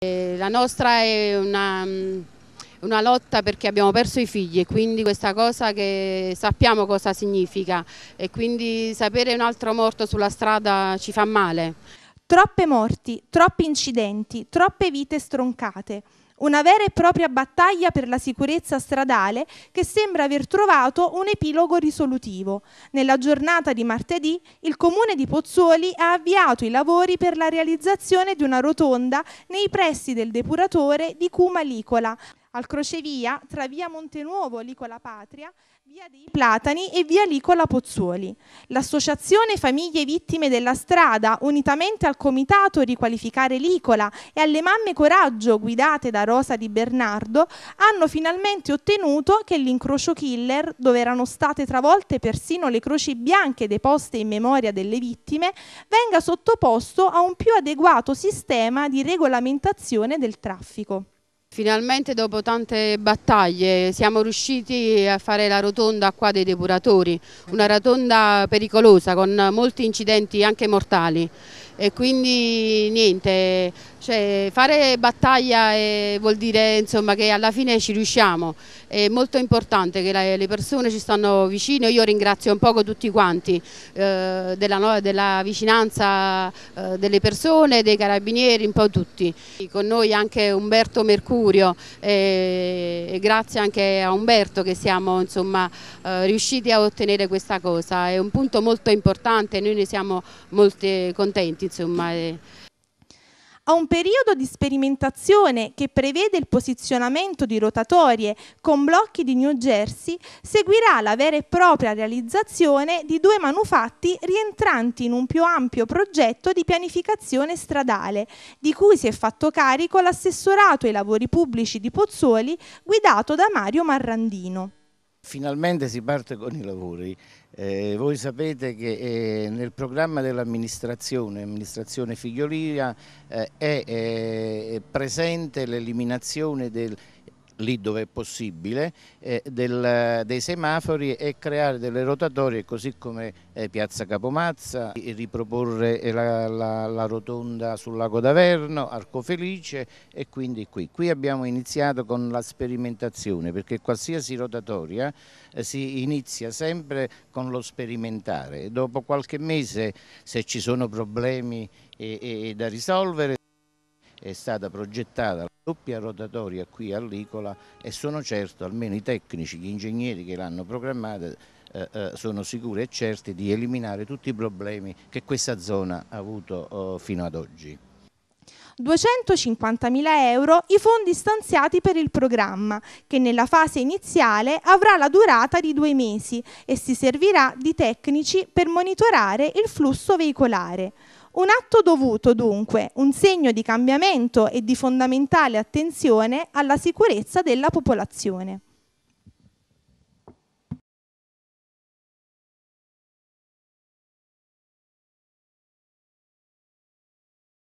La nostra è una, una, lotta perché abbiamo perso i figli e quindi questa cosa che sappiamo cosa significa e quindi sapere un altro morto sulla strada ci fa male. Troppe morti, troppi incidenti, troppe vite stroncate. Una vera e propria battaglia per la sicurezza stradale che sembra aver trovato un epilogo risolutivo. Nella giornata di martedì il comune di Pozzuoli ha avviato i lavori per la realizzazione di una rotonda nei pressi del depuratore di Cuma Licola, al crocevia tra via Montenuovo Licola Patria Via dei Platani e Via Licola Pozzuoli. L'associazione Famiglie Vittime della Strada, unitamente al comitato Riqualificare Licola e alle Mamme Coraggio guidate da Rosa Di Bernardo, hanno finalmente ottenuto che l'incrocio killer, dove erano state travolte persino le croci bianche deposte in memoria delle vittime, venga sottoposto a un più adeguato sistema di regolamentazione del traffico. Finalmente dopo tante battaglie siamo riusciti a fare la rotonda qua dei depuratori, una rotonda pericolosa con molti incidenti anche mortali. E quindi niente, cioè, fare battaglia eh, vuol dire insomma, che alla fine ci riusciamo, è molto importante che le persone ci stanno vicino, io ringrazio un poco tutti quanti eh, della, della, vicinanza eh, delle persone, dei carabinieri, un po' tutti. Con noi anche Umberto Mercurio e grazie anche a Umberto che siamo insomma, eh, riusciti a ottenere questa cosa, è un punto molto importante, noi ne siamo molto contenti. Insomma, a un periodo di sperimentazione che prevede il posizionamento di rotatorie con blocchi di New Jersey, seguirà la vera e propria realizzazione di due manufatti rientranti in un più ampio progetto di pianificazione stradale, di cui si è fatto carico l'assessorato ai lavori pubblici di Pozzuoli, guidato da Mario Marrandino. Finalmente si parte con i lavori. Eh, voi sapete che eh, nel programma dell'amministrazione, amministrazione Figliolia, eh, è eh, presente l'eliminazione del lì dove è possibile, eh, del, dei semafori e creare delle rotatorie così come eh, Piazza Capomazza, riproporre la, la, la, rotonda sul lago d'Averno, Arco Felice e quindi qui. Qui abbiamo iniziato con la sperimentazione perché qualsiasi rotatoria eh, si inizia sempre con lo sperimentare. Dopo qualche mese se ci sono problemi da risolvere è stata progettata la doppia rotatoria qui all'Icola e sono certo, almeno i tecnici, gli ingegneri che l'hanno programmata, eh, eh, sono sicuri e certi di eliminare tutti i problemi che questa zona ha avuto eh, fino ad oggi. 250.000 euro i fondi stanziati per il programma, che nella fase iniziale avrà la durata di due mesi e si servirà di tecnici per monitorare il flusso veicolare. Un atto dovuto dunque, un segno di cambiamento e di fondamentale attenzione alla sicurezza della popolazione.